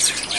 Music.